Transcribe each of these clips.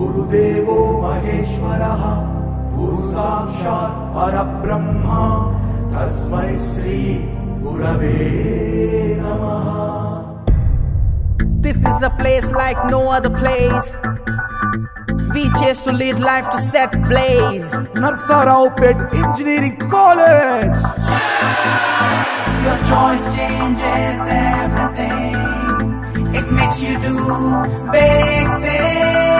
गुरुदेवो महेश्वरः गुरुसाक्षात् परब्रह्मा तस्मै श्री गुरवे नमः This is a place like no other place. We chase to lead life to set blaze. Narsaraopet Engineering College. Yeah! Your choice changes everything. It makes you do big things.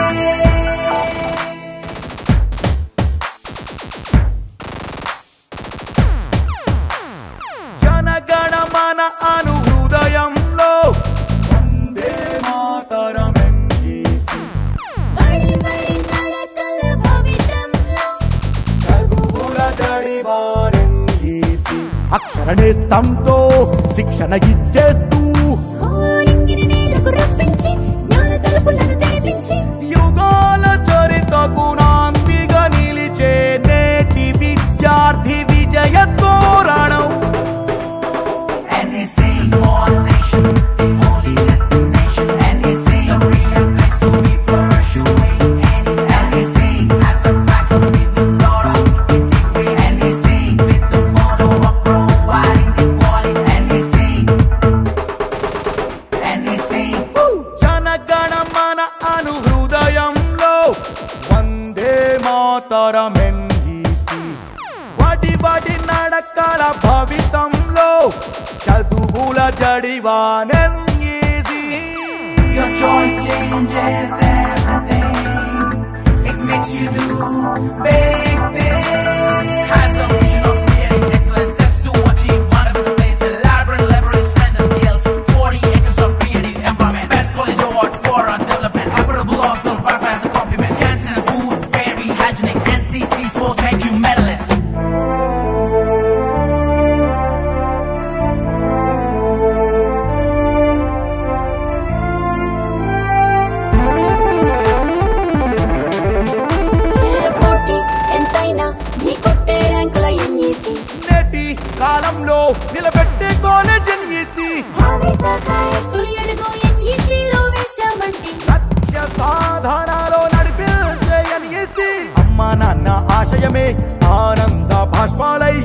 అక్షరణే చేసి శిక్షణ ఇచ్చేస్తూ తరమెందీసి వడి వడి నడకల భవితంలో చదువుల జడివానంగేసి It makes you ఆనందమయమే ఆనంద బాష్పాలై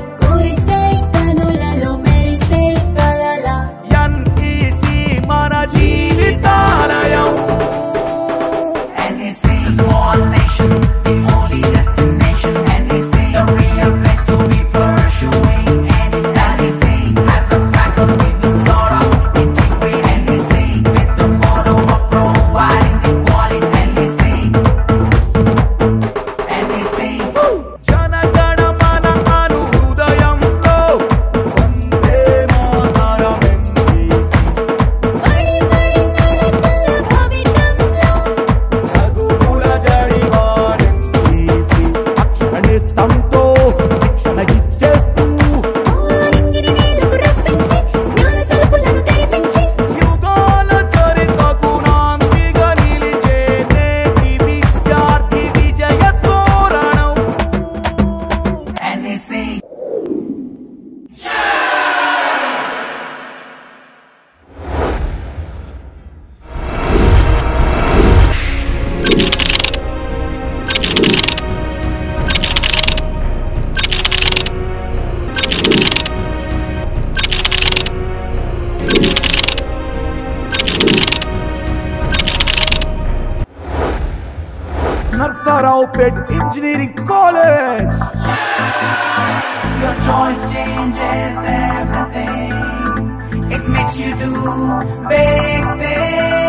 Narsaraopet Engineering College. Your choice changes everything. It makes you do big things.